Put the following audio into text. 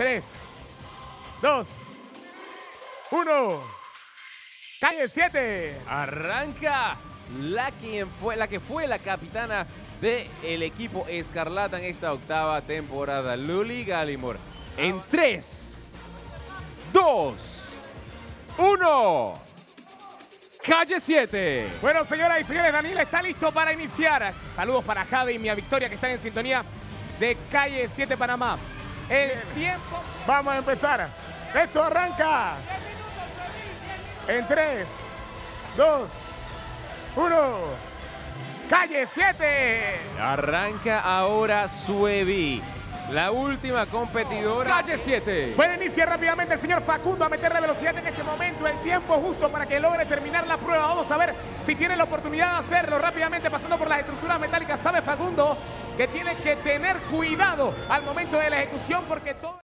3, 2, 1. Calle 7. Arranca la, quien fue, la que fue la capitana del equipo Escarlata en esta octava temporada, Luli Gallimore. En 3, 2, 1. Calle 7. Bueno, señoras y señores, Daniel está listo para iniciar. Saludos para Jade y Mia Victoria que están en sintonía de Calle 7 Panamá. El tiempo. Vamos a empezar. Esto arranca. En 3, 2, 1. Calle 7. Arranca ahora Suevi, la última competidora. Calle 7. Puede iniciar rápidamente el señor Facundo a meterle velocidad en este momento. El tiempo justo para que logre terminar la prueba. Vamos a ver si tiene la oportunidad de hacerlo rápidamente pasando por las estructuras metálicas. Sabe Facundo que tiene que tener cuidado al momento de la ejecución porque todo...